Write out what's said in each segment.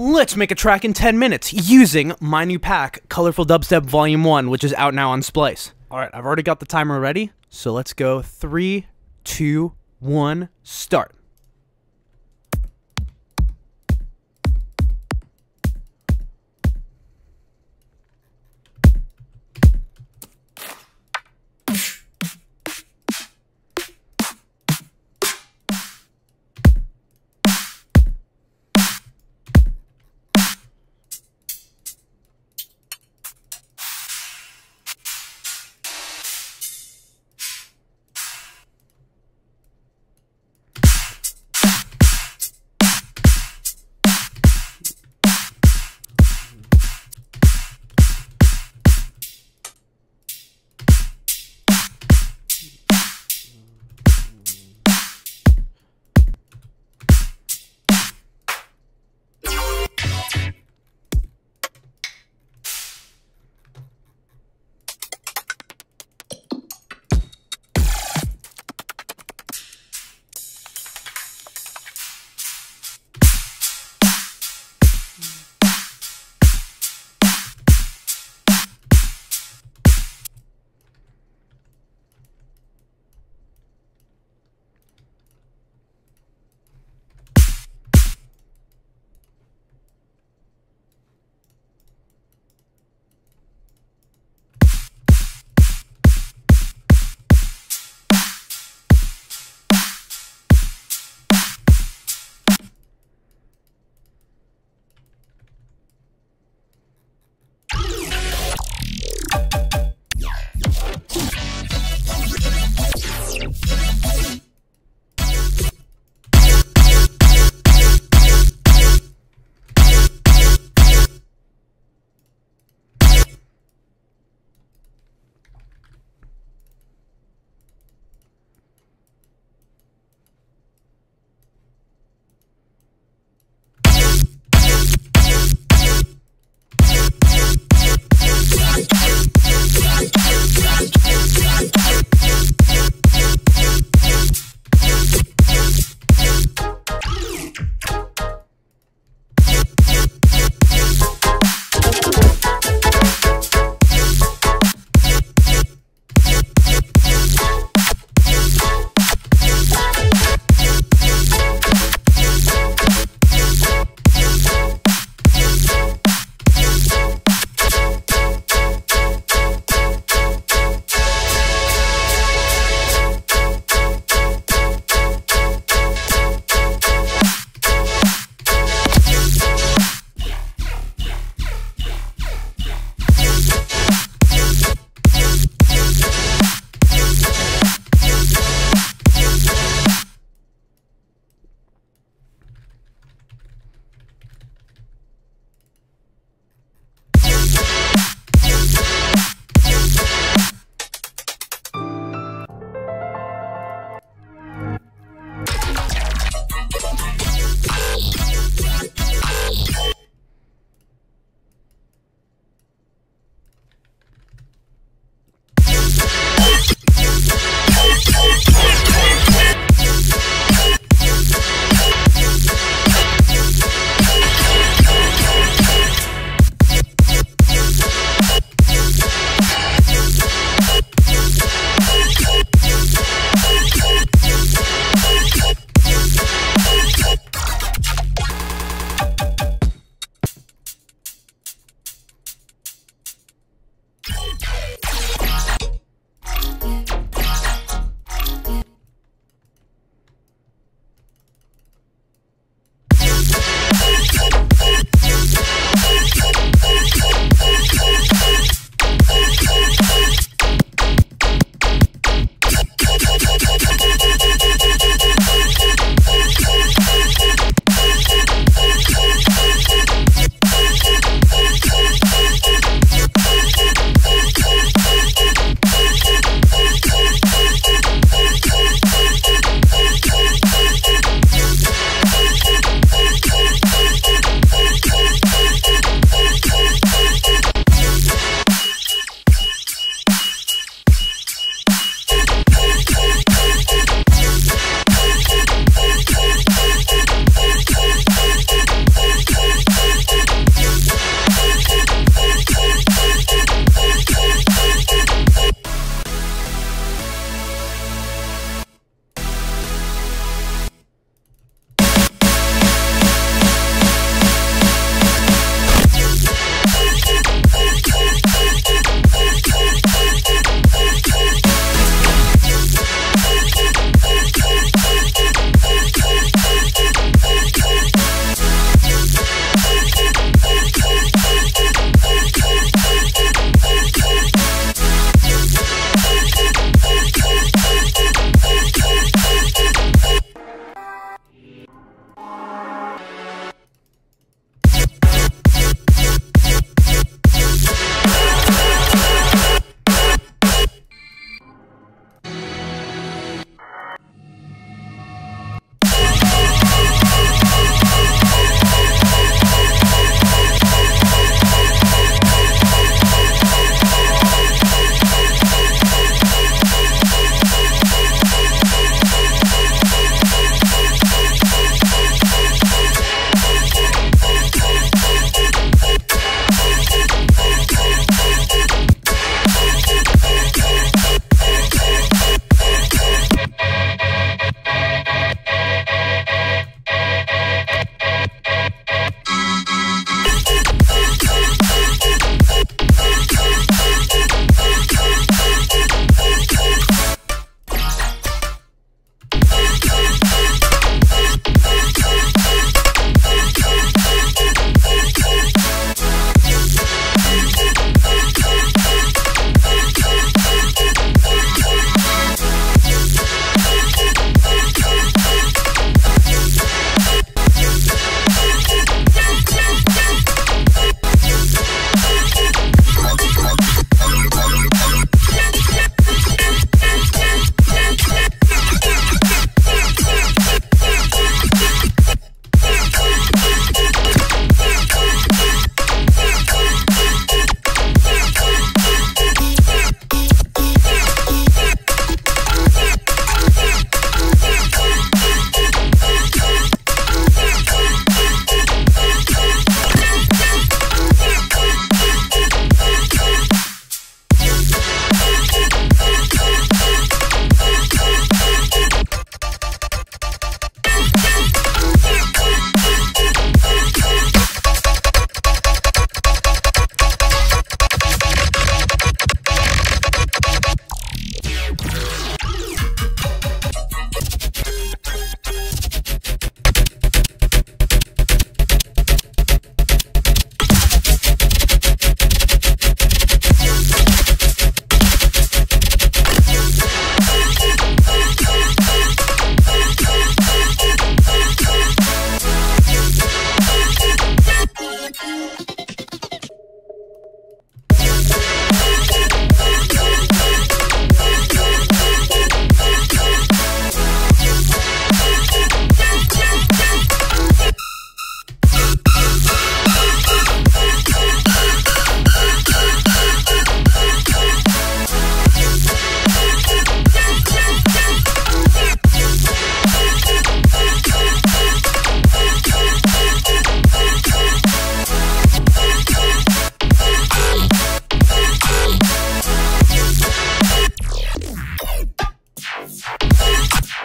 Let's make a track in 10 minutes using my new pack, Colorful Dubstep Volume 1, which is out now on Splice. Alright, I've already got the timer ready, so let's go three, two, one, start.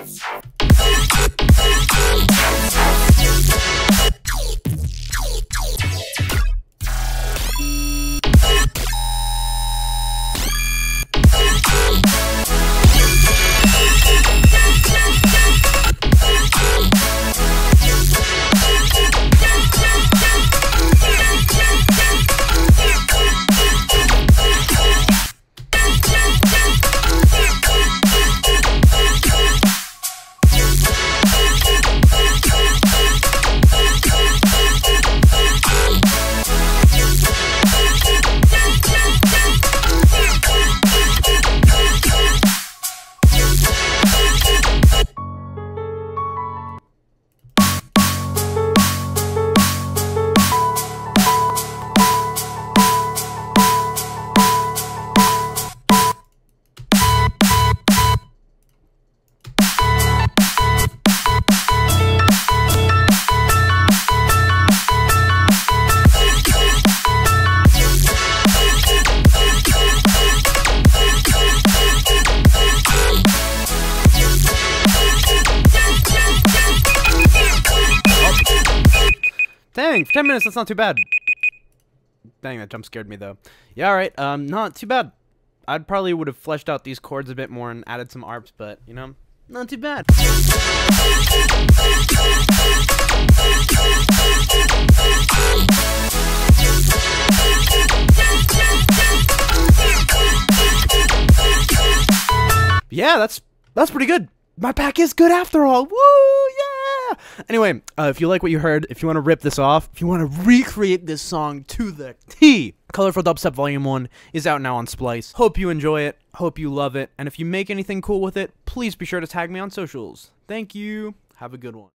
Yes! 10 minutes, that's not too bad. Dang, that jump scared me though. Yeah, alright, um, not too bad. I'd probably would have fleshed out these chords a bit more and added some arps, but, you know, not too bad. Yeah, that's that's pretty good. My pack is good after all. Woo! Anyway, uh, if you like what you heard, if you want to rip this off, if you want to recreate this song to the T, Colorful Dubstep Volume 1 is out now on Splice. Hope you enjoy it. Hope you love it. And if you make anything cool with it, please be sure to tag me on socials. Thank you. Have a good one.